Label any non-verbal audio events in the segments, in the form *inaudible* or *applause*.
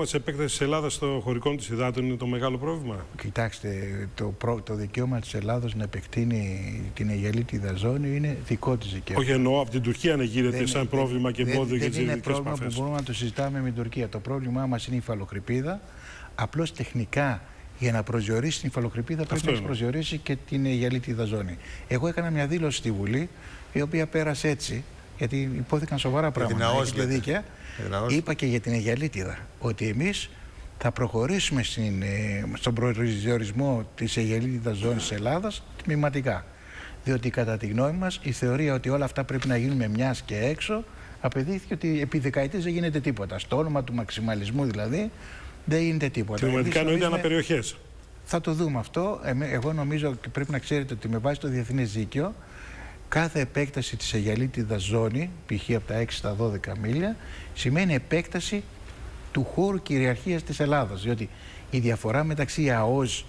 τη επέκταση της Ελλάδας στο χωρικό της υδάτων είναι το μεγάλο πρόβλημα. Κοιτάξτε, το, προ, το δικαίωμα της Ελλάδος να επεκτείνει την Αιγελίτιδα ζώνη είναι δικό της δικαίωμα. Όχι εννοώ από την Τουρκία να γύρεται Δεν- σαν δεν- πρόβλημα και δεν- εμπόδιο για Δεν τις είναι ελληνικέ πρόβλημα που επαφές. μπορούμε να το συζητάμε με την Τουρκία. Το πρόβλημά μας είναι η υφαλοκρηπίδα. Απλώς τεχνικά για να προσδιορίσει την υφαλοκρηπίδα πρέπει Αυτό να έχει εννοώ. προσδιορίσει και την Αιγελίτιδα ζώνη. Εγώ έκανα μια δήλωση στη Βουλή, η οποία πέρασε έτσι, γιατί υπόθηκαν σοβαρά πράγματα. ΑΟΣ έχετε λέτε. δίκαια. Για την ΑΟΣ. Είπα και για την Αιγελίτιδα ότι εμείς θα προχωρήσουμε στην, ε, στον προσδιορισμό της Αιγελίτιδας ζώνης της Ελλάδας τμηματικά. Διότι κατά τη γνώμη μας η θεωρία ότι όλα αυτά πρέπει να γίνουν με μιας και έξω απαιτήθηκε ότι επί δεκαετίες δεν γίνεται τίποτα. Στο όνομα του μαξιμαλισμού δηλαδή δεν γίνεται τίποτα. Κλιματικά Εμείς εννοείται νομίζουμε- αναπεριοχές. θα το δούμε αυτό. Εμέ- Εγώ νομίζω και πρέπει να ξέρετε ότι με βάση το διεθνές δίκαιο κάθε επέκταση της Αιγαλίτιδας ζώνη, π.χ. από τα 6 στα 12 μίλια, σημαίνει επέκταση του χώρου κυριαρχίας της Ελλάδας. Διότι η διαφορά μεταξύ ΑΟΣ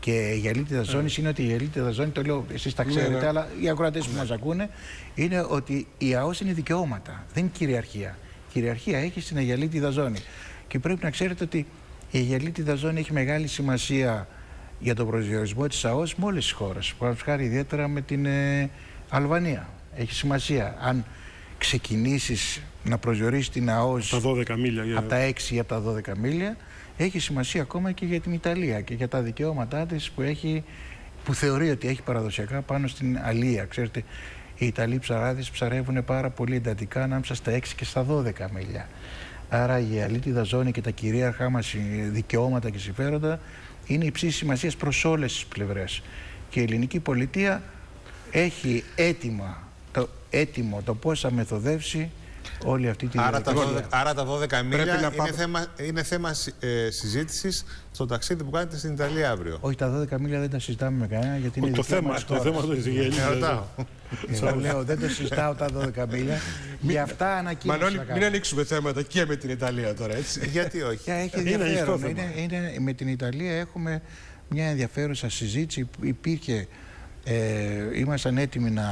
και Αιγαλίτιδα ζώνης είναι ότι η Αιγαλίτιδα ζώνη, το λέω εσείς τα ξέρετε, ναι. αλλά οι ακροατές που μας ακούνε, είναι ότι η ΑΟΣ είναι δικαιώματα, δεν είναι κυριαρχία. Κυριαρχία έχει στην Αιγαλίτιδα ζώνη. Και πρέπει να ξέρετε ότι η Αιγαλίτιδα ζώνη έχει μεγάλη σημασία για τον προσδιορισμό της ΑΟΣ με όλες τις χώρες. Παραδείγματος χάρη ιδιαίτερα με την ε, Αλβανία. Έχει σημασία. Αν ξεκινήσεις να προσδιορίσεις την ΑΟΣ Τα 12 μίλια. Για... από τα 6 ή από τα 12 μίλια έχει σημασία ακόμα και για την Ιταλία και για τα δικαιώματά της που, έχει, που θεωρεί ότι έχει παραδοσιακά πάνω στην αλία. Ξέρετε, οι Ιταλοί ψαράδες ψαρεύουν πάρα πολύ εντατικά ανάμεσα στα 6 και στα 12 μίλια. Άρα η αλήτιδα ζώνη και τα κυρίαρχά μας δικαιώματα και συμφέροντα είναι υψής σημασίας προς όλες τις πλευρές. Και η ελληνική πολιτεία έχει έτοιμα, το, έτοιμο το πώς θα μεθοδεύσει όλη αυτή τη Άρα τα, διαδικασία. 12, άρα τα 12 μίλια να είναι πάμε- θέμα, είναι θέμα ε, συζήτησης στο ταξίδι που κάνετε στην Ιταλία αύριο. Όχι, τα 12 μίλια δεν τα συζητάμε με κανένα γιατί είναι Το δικαίωμα θέμα, της το χώρας. θέμα του Ε, ρωτάω. Ισραήλ. Εγώ λέω δεν το συζητάω τα 12 μίλια. Γι' αυτά ανακοίνωσα. Μανώλη, να μην κάνω. ανοίξουμε θέματα και με την Ιταλία τώρα, έτσι. Γιατί όχι. Και έχει Είναι ανοιχτό ενδιαφέρον. θέμα. Είναι, είναι, με την Ιταλία έχουμε μια ενδιαφέρουσα συζήτηση που υπήρχε. Ε, ήμασταν έτοιμοι να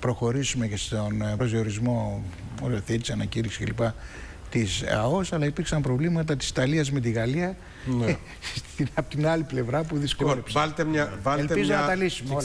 προχωρήσουμε και στον ε, προσδιορισμό οριοθέτηση, ανακήρυξης κλπ. της ΑΟΣ, αλλά υπήρξαν προβλήματα της Ιταλίας με τη Γαλλία Ναι. *laughs* στην, από την άλλη πλευρά που Λοιπόν, δυσκόλεψε. βάλτε μια, βάλτε Ελπίζω μια, να τα λύσουμε όλα.